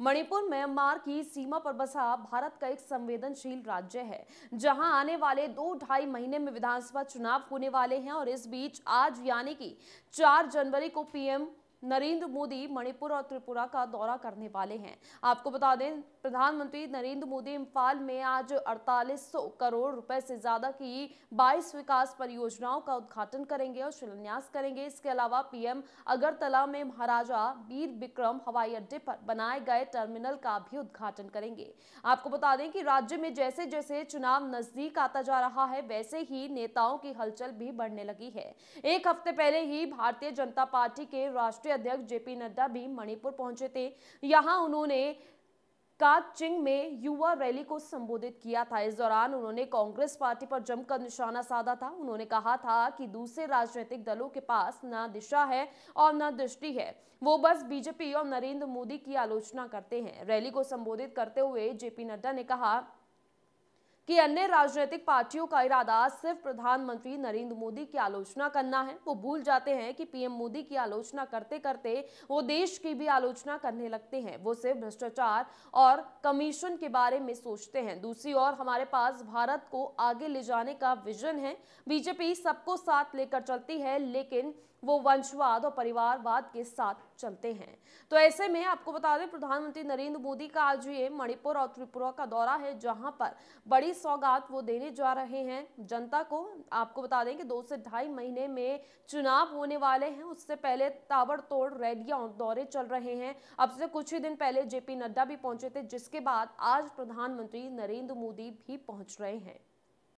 Manipur Myanmar की सीमा पर बसा भारत का एक संवेदनशील राज्य है, जहाँ आने वाले दो ढाई महीने में विधानसभा चुनाव होने वाले हैं और इस बीच आज यानी कि 4 जनवरी को पीएम नरेंद्र मोदी मणिपुर और त्रिपुरा का दौरा करने वाले हैं। आपको बता दें, प्रधानमंत्री नरेंद्र मोदी इम्फाल में आज 4800 करोड़ रुपए से ज़्यादा की 22 विकास परियोजनाओं का उद्घाटन करेंगे और शिलान्यास करेंगे। इसके अलावा पीएम अगरतला में महाराजा वीर विक्रम हवाई अड्डे पर बनाए गए टर्मिनल का भी उद्घाटन करेंगे। आपको बता दें कि राज्य में जैसे जैसे चुनाव नज़दीक आता जा रहा है, वैसे ही नेताओं की हलचल भी बढ़ने लगी है। एक हफ़्ते पहले ही भारतीय जनता पार्टी के राष्ट्रीय अध्यक्ष जेपी नड्डा भी मणिपुर पहुँचे थे। यहाँ उन्होंने काचिंग में युवा रैली को संबोधित किया था। इस दौरान उन्होंने कांग्रेस पार्टी पर जमकर निशाना साधा था। उन्होंने कहा था कि दूसरे राजनीतिक दलों के पास न दिशा है और न दृष्टि है। वो बस बीजेपी और नरेंद्र मोदी की आलोचना करते हैं। रैली को संबोधित करते हुए जेपी नड्डा ने कहा कि अन्य राजनीतिक पार्टियों का इरादा सिर्फ़ प्रधानमंत्री नरेंद्र मोदी की आलोचना करना है। वो भूल जाते हैं कि पीएम मोदी की आलोचना करते करते वो देश की भी आलोचना करने लगते हैं। वो सिर्फ़ भ्रष्टाचार और कमीशन के बारे में सोचते हैं। दूसरी ओर हमारे पास भारत को आगे ले जाने का विजन है। बीजेपी सबको साथ लेकर चलती है, लेकिन वो वंशवाद और परिवारवाद के साथ चलते हैं। तो ऐसे में आपको बता दें, प्रधानमंत्री नरेंद्र मोदी का आज ये मणिपुर और त्रिपुरा का दौरा है, जहाँ पर बड़ी सौगात वो देने जा रहे हैं। जनता को आपको बता दें कि दो से ढाई महीने में चुनाव होने वाले हैं। उससे पहले ताबड़तोड़ रैलियाँ और दौरे चल रहे हैं। अब से कुछ ही दिन पहले जेपी नड्डा भी पहुँचे थे, जिसके बाद आज प्रधानमंत्री नरेंद्र मोदी भी पहुँच रहे हैं।